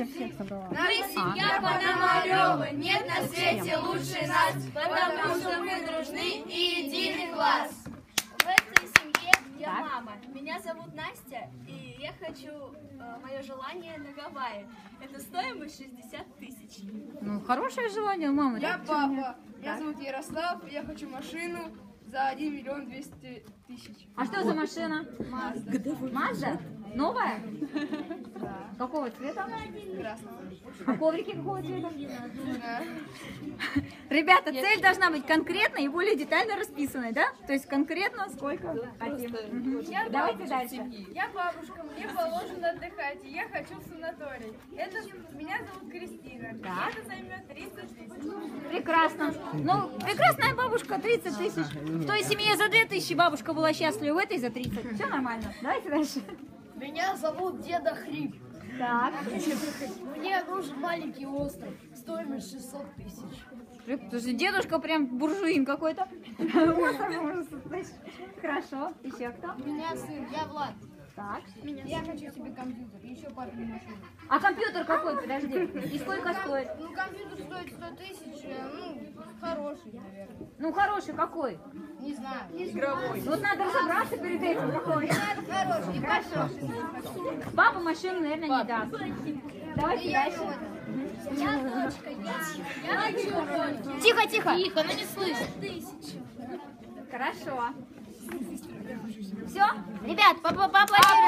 Мы семья Пономарева, нет на свете лучше нас, потому что мы дружны и единый класс. В этой семье я мама. Меня зовут Настя, и я хочу э, мое желание на Гавайи. Это стоимость 60 тысяч. Ну, хорошее желание, мама. Я да? папа. Меня зовут Ярослав. Я хочу машину за 1 миллион 200 тысяч. А что за машина? Мазда. Новая? Какого цвета? Красного. А коврики какого цвета? Да. Ребята, цель должна быть конкретной и более детально расписанной, да? То есть конкретно сколько хотим. Давайте дальше. Я бабушка, мне положено отдыхать, и я хочу в санаторий. Это меня зовут Кристина. Так. Это займет 30 тысяч. Прекрасно. Ну, прекрасная бабушка, 30 тысяч. В той семье за 2 тысячи бабушка была счастлива, в этой за 30. Все нормально. Давайте дальше. Меня зовут Деда Хрип. Так. Мне нужен маленький остров. Стоимость 600 тысяч. Слушай, дедушка прям буржуин какой-то. Хорошо. Еще кто? Меня сын, я Влад. Так. Я хочу себе компьютер и еще папину машину. А компьютер какой? Подожди. И сколько стоит? Ну, компьютер стоит 100 тысяч, э, ну, хороший, наверное. Ну, хороший какой? Не знаю. Вот надо разобраться перед этим какой. Хороший, Хорошо. Папа машину, наверное, не даст. Давайте дальше. Я дочка, я, я хочу дочку. Тихо, тихо. Тихо, она не слышит. Тысячу. Хорошо. Все? Ребят, папа, поаплодируем.